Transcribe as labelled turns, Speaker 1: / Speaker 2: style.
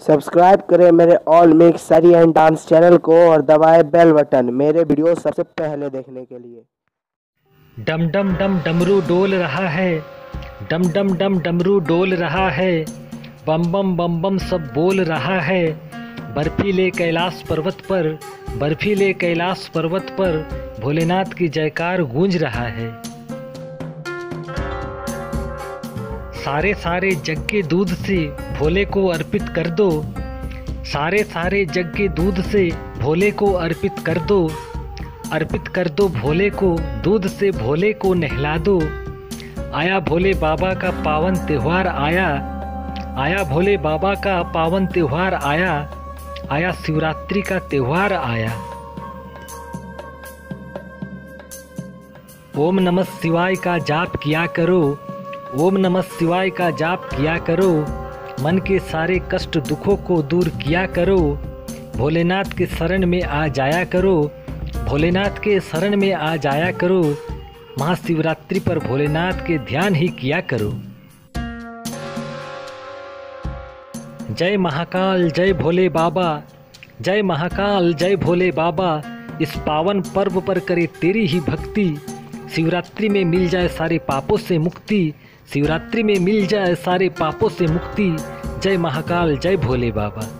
Speaker 1: Subscribe करें मेरे all mix सरी एंड डांस चैनल को और दबाएँ बेल बटन मेरे वीडियो सबसे पहले देखने के लिए।
Speaker 2: डम डम डम डमरू डोल रहा है। डम डम डम डमरू डोल रहा है। बम बम बम बम सब बोल रहा है। बर्फीले कैलाश पर्वत पर बर्फीले कैलाश पर्वत पर, भोलेनाथ की जयकार गूंज रहा है। सारे सारे जग के दूध से भोले को अर्पित कर दो। सारे सारे जग के दूध से भोले को अर्पित कर दो। अर्पित कर दो भोले को, दूध से भोले को नहला दो। आया भोले बाबा का पावन त्योहार आया। आया भोले बाबा का पावन त्योहार आया। आया शिवरात्रि का त्यौहार आया। ओम नमः शिवाय का जाप किया करो। ओम नमः शिवाय का जाप किया करो। मन के सारे कष्ट दुखों को दूर किया करो। भोलेनाथ के शरण में आ जाया करो। भोलेनाथ के शरण में आ जाया करो। महाशिवरात्रि पर भोलेनाथ के ध्यान ही किया करो। जय महाकाल, जय भोले बाबा। जय महाकाल, जय भोले बाबा। इस पावन पर्व पर करे तेरी ही भक्ति। शिवरात्रि में मिल जाए सारे पापों से मुक्ति। शिवरात्रि में मिल जाए सारे पापों से मुक्ति। जय महाकाल जय भोले बाबा।